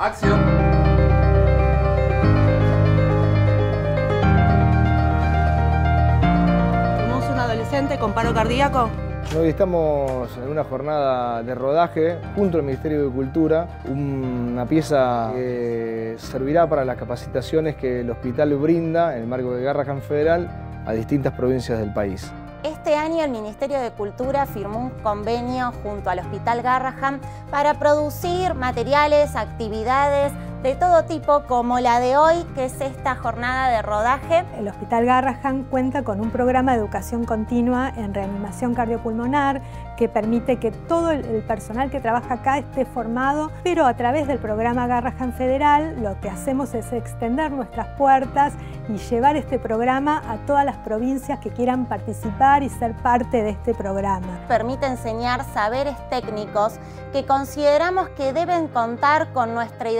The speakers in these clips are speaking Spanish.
Acción. ¿Tenemos un adolescente con paro cardíaco? Hoy estamos en una jornada de rodaje junto al Ministerio de Cultura, una pieza que servirá para las capacitaciones que el hospital brinda en el marco de Garrahan Federal a distintas provincias del país. Este año el Ministerio de Cultura firmó un convenio junto al Hospital Garrahan para producir materiales, actividades de todo tipo como la de hoy, que es esta jornada de rodaje. El Hospital Garrahan cuenta con un programa de educación continua en reanimación cardiopulmonar que permite que todo el personal que trabaja acá esté formado, pero a través del programa Garrahan Federal lo que hacemos es extender nuestras puertas y llevar este programa a todas las provincias que quieran participar y ser parte de este programa. Permite enseñar saberes técnicos que consideramos que deben contar con nuestra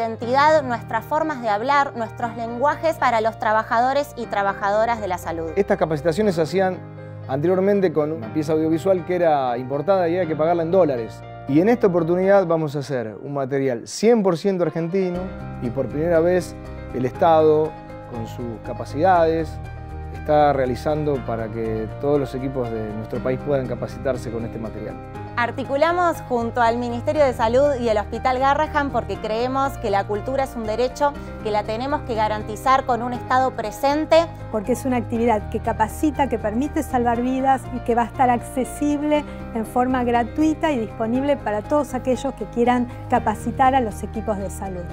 nuestras formas de hablar, nuestros lenguajes para los trabajadores y trabajadoras de la salud. Estas capacitaciones se hacían anteriormente con una pieza audiovisual que era importada y había que pagarla en dólares. Y en esta oportunidad vamos a hacer un material 100% argentino y por primera vez el Estado con sus capacidades, está realizando para que todos los equipos de nuestro país puedan capacitarse con este material. Articulamos junto al Ministerio de Salud y el Hospital Garrahan porque creemos que la cultura es un derecho que la tenemos que garantizar con un Estado presente. Porque es una actividad que capacita, que permite salvar vidas y que va a estar accesible en forma gratuita y disponible para todos aquellos que quieran capacitar a los equipos de salud.